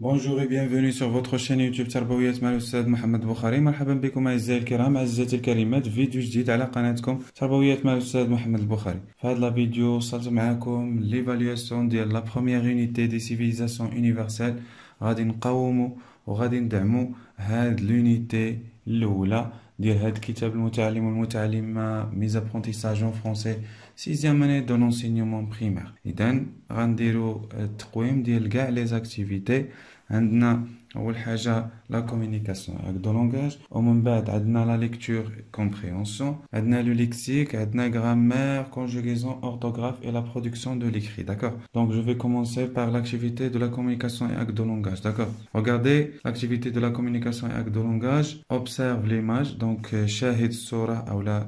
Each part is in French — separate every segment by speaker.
Speaker 1: Et bienvenue sur votre chaîne يوتيوب تربويات مع الأستاذ محمد بخاري مرحبا بكم أعزائي الكرام أعزائي الكريمات فيديو جديد على قناتكم تربويات مع الأستاذ محمد البخاري في هذا الفيديو وصلت معكم ليفالياسيون ديال لا بروميير يونيتي دي سيفيليزاسيون يونيفرسال غادي نقاوموا وغادي ندعموا هاد لونيتي الأولى ديال هاد الكتاب المتعلم والمتعلمة ميز ابرونتيساج اون فرونسي سيزيام اني دو لونسينيومون بريمير اذا غنديرو التقويم ديال كاع لي زاكتيفيتي عندنا اول حاجه لا كومونيكاسيون افيك دو لونغاج ومن بعد عندنا لا ليكتور كومبريهنسيون عندنا لو ليكسيك عندنا غرامير كونجوغيزون orthographe et la production de l'écrit d'accord donc je vais commencer par l'activité de la communication et acte de langage d'accord regardez l'activité de la communication et acte de langage observe l'image donc شاهد الصوره او لا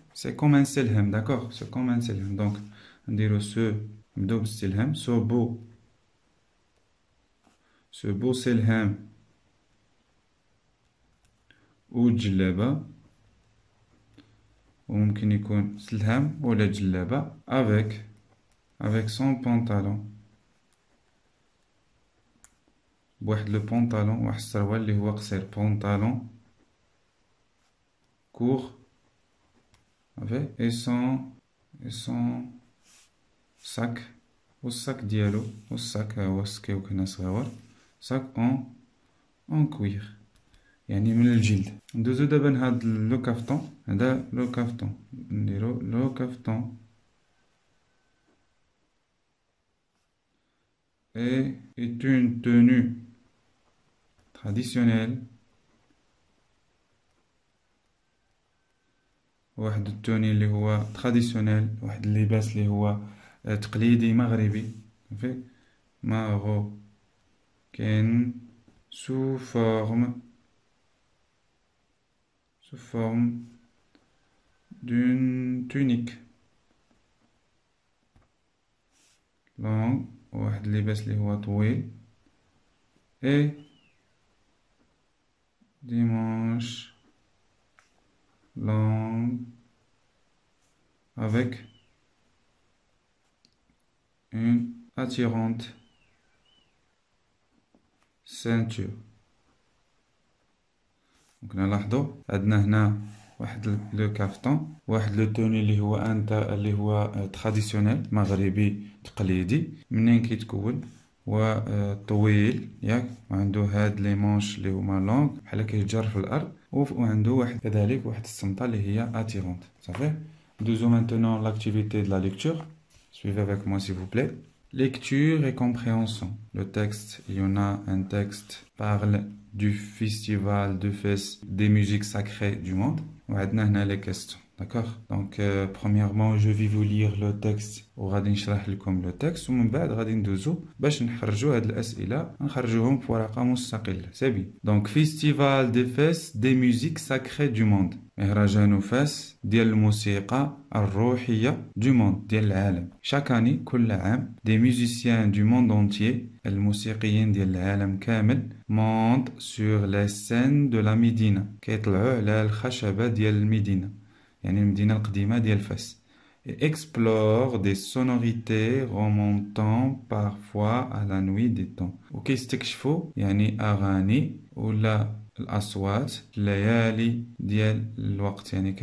Speaker 1: c'est comme un selhem, d'accord C'est comme un selhem. Donc, on dirait ce double selhem, ce beau, ce beau selhem ou djellaba, ou ممكن يكون سلهم ولا جلابة avec avec son pantalon بواحد لو بونطالون واحد السروال اللي هو قصير بونطالون court et son et son sac au sac dialo au sac هو سكيو كنا صغار sac en en cuir يعني من الجلد ندوزو دابا لهاد لو كافتون هذا لو كافتون نديرو لو كافتون et est une tenue traditionnelle واحد التوني اللي هو تراديسيونيل واحد اللباس اللي هو تقليدي مغربي في ماغو. كاين سو فورم. سو فورم دون تونيك. لونغ واحد اللباس اللي هو طويل. اي. ديمانش long avec une attirante ceinture. دونك نلاحظوا عندنا هنا واحد لو كافتون واحد لو توني اللي هو انت اللي هو تراديسيونيل مغربي تقليدي منين كيتكون وطويل ياك وعنده هاد لي مونش اللي هما لونغ بحال كيتجر في الأرض وعنده واحد كذلك واحد الصمتة اللي هي attirante. صافي دوزو maintenant l'activité de la lecture suivez avec moi s'il vous plaît lecture et compréhension le texte il y en a un texte parle du festival de fête des musiques sacrées du monde وعندنا هنا les questions D'accord Donc, euh, premièrement, je vais vous lire le texte وغادي نشرح لكم لو تكست ومن بعد غادي ندوزو باش نخرجوا هاد الاسئله نخرجوهم في ورقه مستقله سابي دونك فيستيفال دي فاس دي ميوزيك ساكري دو موند مهرجان فاس ديال الموسيقى الروحيه دو موند ديال العالم شاكاني كل عام دي ميوزيسيان دو موند اونتيي الموسيقيين ديال العالم كامل موند سور لي سين دو لا ميدينا كيطلعوا على الخشبه ديال المدينه يعني المدينه القديمه ديال فاس et explore des sonorités remontant parfois à la nuit des temps وكيستكشفوا يعني أغاني ولا الأصوات الليالي ديال الوقت. يعني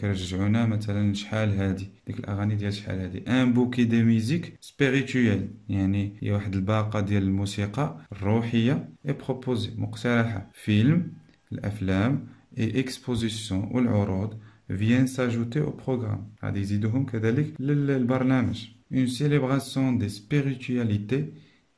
Speaker 1: كيرجعونا مثلا شحال هادي ديك الأغاني ديال شحال هادي. ان بوكي دي ميوزيك سبيريتويل يعني هي واحد الباقة ديال الموسيقى الروحية اي بروبوزي مقترحة. فيلم الأفلام اي اكسبوزيسيون والعروض viennent s'ajouter au programme. هذه يزيدوهم كذلك للبرنامج. Une célébration des spiritualités.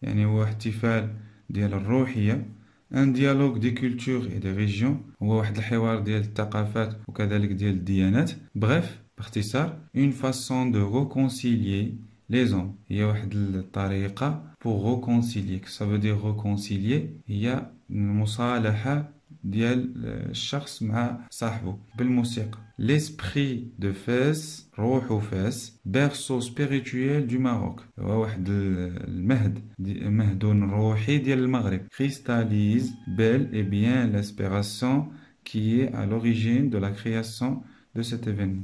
Speaker 1: يعني هو احتفال ديال الروحية. un dialogue des cultures et des régions هو واحد الحوار ديال الثقافات وكذلك ديال الديانات bref باختصار une façon de réconcilier les hommes هي واحد الطريقة pour réconcilier ça veut dire réconcilier هي المصالحة ديال الشخص مع صاحبه بالموسيقى ليسبري دو فاس روح فاس بيرسو سبيريتويل دو ماروك هو واحد المهد مهد روحي ديال المغرب كريستاليز بيل اي بيان لاسبيراسيون كي est à l'origine de la création de cet événement.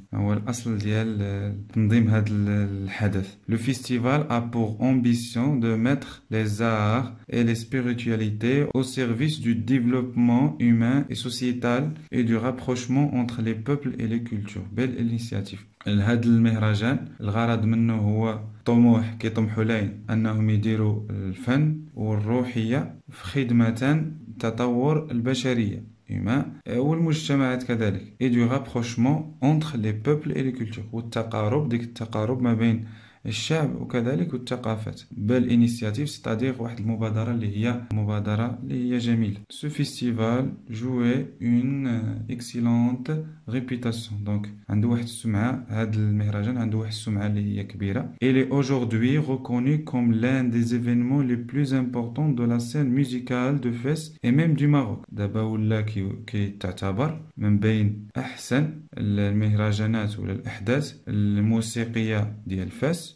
Speaker 1: Le festival a pour ambition de mettre les arts et les spiritualités au service du développement humain et sociétal et du rapprochement entre les peuples et les cultures. Belle initiative. هذا المهرجان الغرض منه هو طموح كيطمحوا لين انهم يديروا الفن والروحيه في خدمه تطور البشريه humain والمجتمعات كذلك et du rapprochement entre les peuples et les cultures والتقارب ديك التقارب ما بين الشعب وكذلك الثقافات بل انيسياتيف ستادير واحد المبادرة اللي هي مبادرة اللي هي جميلة. سو فيستيفال جوي اون اكسيلونت ريبيتاسيون دونك عنده واحد السمعة هذا المهرجان عنده واحد السمعة اللي هي كبيرة. Est aujourd'hui reconnu comme l'un des événements les plus importants de la scène musicale de Fès et même du Maroc. دابا ولا كي تعتبر من بين أحسن المهرجانات ولا الأحداث الموسيقية ديال فاس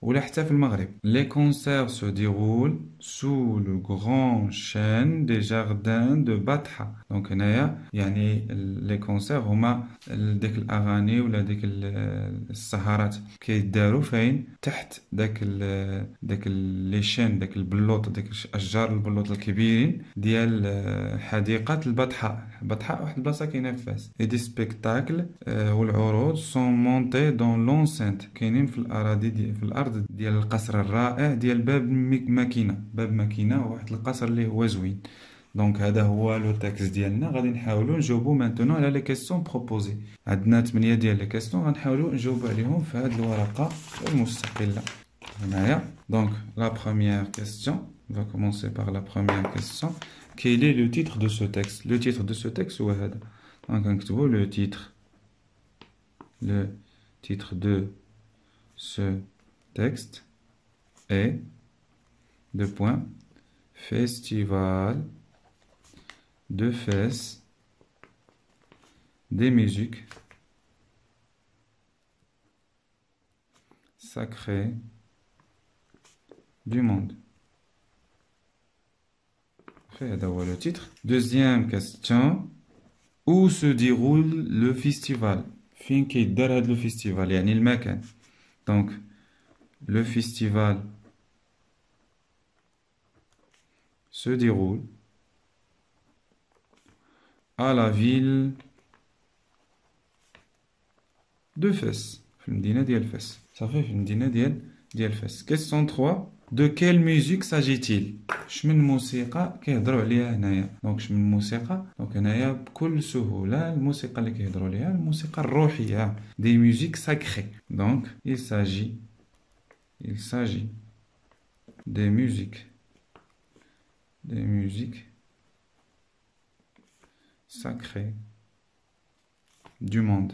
Speaker 1: Les concerts se déroulent sous le grand chêne des jardins de Batha. Donc, les concerts هما ديك الأغاني ولا ديك السهرات. كيداروا فين؟ تحت داك داك لي شين داك البلوط داك اشجار البلوط الكبيرين ديال حديقة البطحاء البطحاء واحد البلاصة كاينة في فاس. اي دي سبيكتاكل والعروض سون مونتي دون لونسنت كاينين في الأراضي دي في الأرض. ديال القصر الرائع ديال باب ماكينه باب ماكينه واحد القصر اللي هو زوين دونك هذا هو لو تاكس ديالنا غادي نحاولوا نجاوبوا مانتونو على لي كيسيون بروبوزي عندنا 8 ديال لي كيسيون غنحاولوا نجاوبوا عليهم في هذه الورقه المستقله هنايا دونك لا بروميير كيسيون On va commencer par la première question. Quel est le titre de ce texte Le titre de ce texte, هو هذا. Donc, نكتبوا le titre. Le titre de ce texte est de points festival de fesses des musiques sacrées du monde. Fait d'avoir le titre. Deuxième question. Où se déroule le festival? Fin qui le festival, yani Donc, le festival se déroule à la ville de Fès. Ça fait Question 3. De quelle musique s'agit-il شمن موسيقى كيهضروا عليها هنايا دونك شمن موسيقى دونك هنايا بكل سهولة الموسيقى اللي كيهضروا عليها الموسيقى الروحية دي ميوزيك ساكري دونك il s'agit il s'agit des musiques, des musiques sacrées du monde,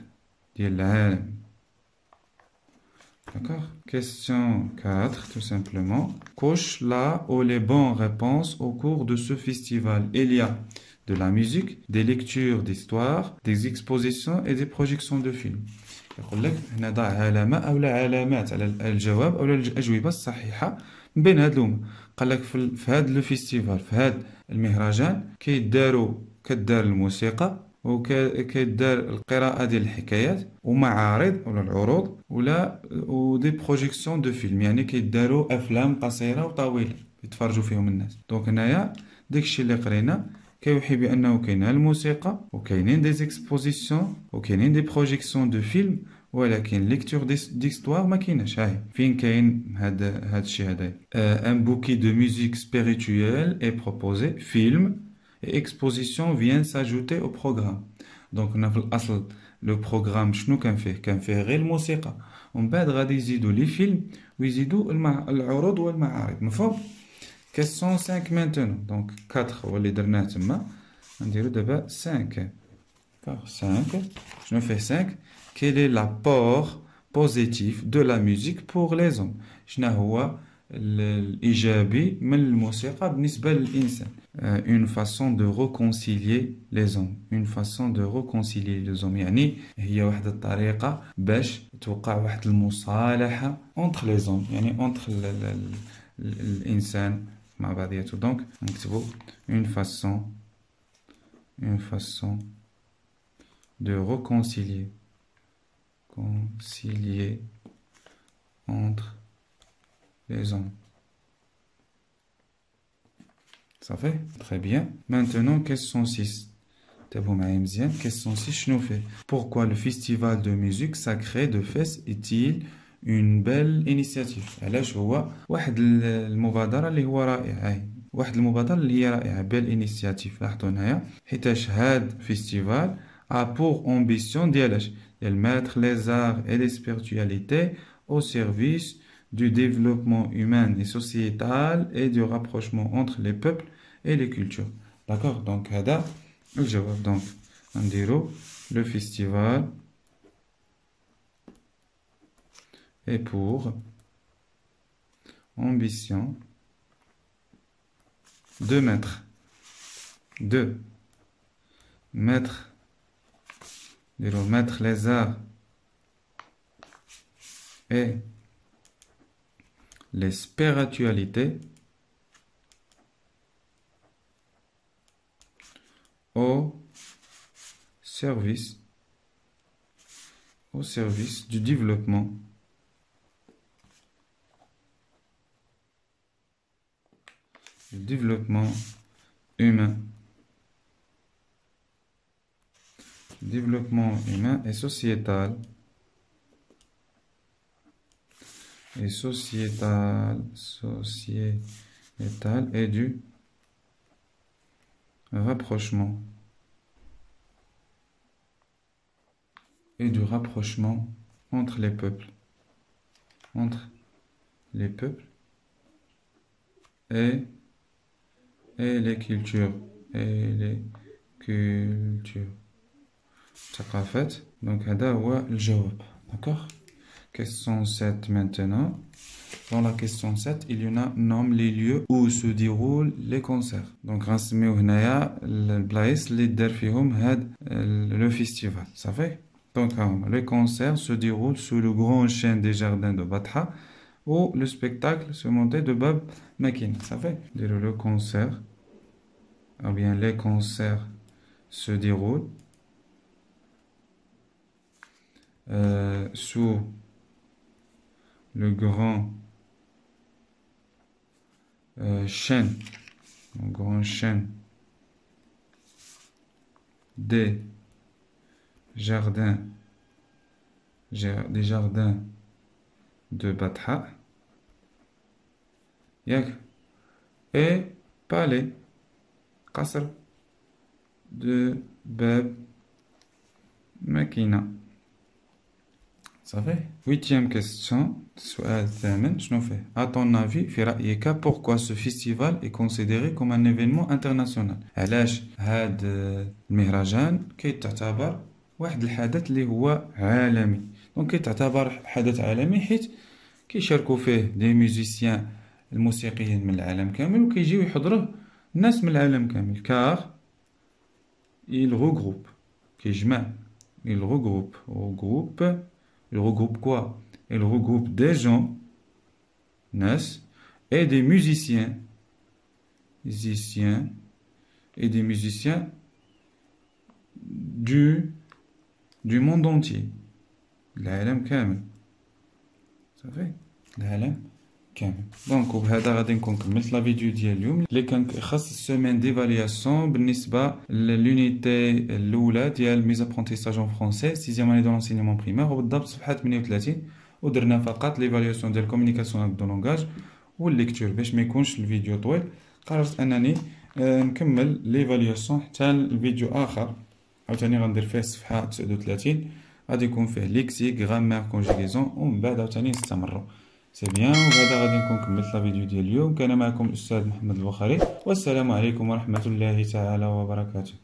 Speaker 1: D'accord? Question 4, tout simplement. Coche là ou les bonnes réponses au cours de ce festival. Il y a de la musique, des lectures d'histoire, des expositions et des projections de films. يقول لك هنا ضع علامة أو لا علامات على الجواب أو الأجوبة الصحيحة من بين هاد الأمور قال لك في هذا الفيستيفال في هذا المهرجان كيداروا كدار الموسيقى وكيدار القراءة ديال الحكايات ومعارض ولا العروض ولا ودي بروجيكسيون دو فيلم يعني كيداروا أفلام قصيرة وطويلة يتفرجوا فيهم الناس. دونك هنايا داكشي اللي قرينا كيوحي بانه كاينه الموسيقى وكاينين دي زيكسبوزيسيون وكاينين دي بروجيكسيون دو فيلم ولكن ليكتور ديستوار ما كايناش هاي فين كاين هاد هاد الشيء هذا ان بوكي دو ميوزيك سبيريتويل اي بروبوزي فيلم et exposition viennent s'ajouter au programme donc on a le programme شنو كان فيه كان فيه غير الموسيقى ومن بعد غادي يزيدوا لي فيلم ويزيدوا العروض والمعارض مفهوم question 5 maintenant donc 4 هو اللي درناه تما نديرو دابا 5 5 شنو فيه 5 quel est l'apport positif de la musique pour les hommes شنو هو الإيجابي من الموسيقى بالنسبة للإنسان une façon de réconcilier les hommes une façon de réconcilier les hommes يعني هي واحد الطريقة باش توقع واحد المصالحة entre les hommes يعني entre ال ال الإنسان مع بعضياته دونك نكتبو une façon une façon de réconcilier concilier entre les hommes. Ça fait Très bien. Maintenant, question 6. Question 6, je nous fais. Pourquoi le festival de musique sacrée de Fès est-il une belle initiative علاش هو واحد المبادره اللي هو رائع واحد المبادره اللي هي رائعه بيل انيسياتيف لاحظوا هنايا حيتاش هاد فيستيفال a pour ambition ديالاش ديال mettre les arts et les spiritualités au service du développement humain et sociétal et du rapprochement entre les peuples et les cultures. D'accord Donc, هذا الجواب. Donc, نديرو le festival Est pour ambition de mettre de mettre de mettre les arts. Et les spiritualités. Au service au service du développement développement humain. Développement humain et sociétal. Et sociétal, sociétal et du rapprochement. Et du rapprochement entre les peuples. Entre les peuples et et les cultures et les cultures fait donc هذا هو الجواب d'accord Question 7 maintenant. Dans la question 7, il y en a nomme les lieux où se déroulent les concerts. Donc, رنسميو هنايا البلايص اللي دار فيهم هاد le festival. Ça fait Donc, les concerts se déroulent sous le grand chêne des jardins de Batha où le spectacle se montait de Bab Makin. Ça fait Le concert, ou bien les concerts se déroulent euh, sous le grand euh, chêne, le grand chêne des jardins, des jardins de Batha, et palais, qasr de Bab Makina. Ça fait Huitième question, je fait. À ton avis, pourquoi ce festival est considéré comme un événement international علاش هاد المهرجان كيتعتبر واحد الحدث اللي هو عالمي دونك كيتعتبر حدث عالمي حيت كيشاركوا فيه دي ميوزيسيان الموسيقيين من العالم كامل وكيجيو يحضروه الناس من العالم كامل كار il regroupe كيجمع il regroupe regroupe Il regroupe quoi Il regroupe des gens, n'est-ce Et des musiciens. Musiciens et des musiciens du, du monde entier. العالم كامل صافي العالم كامل دونك وبهذا غادي نكون كملت لا فيديو ديال اليوم اللي كان خاص السيمين ديفالياسيون بالنسبة للونيتي الاولى ديال ميز ابرونتيساج اون فرونسي سيزيام اني دو لونسينيمون بريمير وبالضبط صفحه 38 ودرنا فقط ليفالياسيون ديال كومونيكاسيون دو لونغاج والليكتور باش ما يكونش الفيديو طويل قررت انني نكمل ليفالياسيون حتى الفيديو اخر عاوتاني غندير فيه صفحه 39 غادي يكون فيه ليكسيك غرامير كونجيغيزون ومن بعد عاوتاني نستمروا سي بيان وهذا غادي نكون كملت لا فيديو ديال اليوم كان معكم الاستاذ محمد البخاري والسلام عليكم ورحمه الله تعالى وبركاته